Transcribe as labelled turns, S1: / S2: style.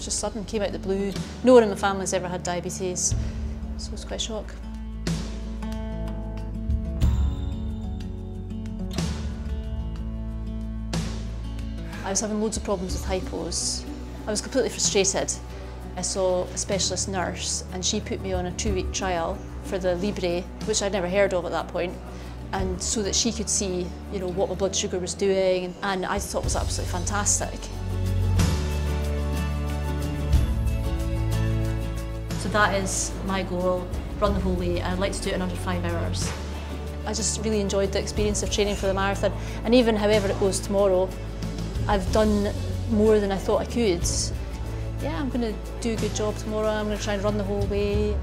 S1: just sudden, came out the blue. No one in my family's ever had diabetes, so it was quite a shock. I was having loads of problems with hypos. I was completely frustrated. I saw a specialist nurse and she put me on a two-week trial for the Libre, which I'd never heard of at that point, and so that she could see, you know, what my blood sugar was doing, and I thought it was absolutely fantastic. That is my goal, run the whole way, I'd like to do it in under five hours. I just really enjoyed the experience of training for the marathon, and even however it goes tomorrow, I've done more than I thought I could. Yeah, I'm going to do a good job tomorrow. I'm going to try and run the whole way.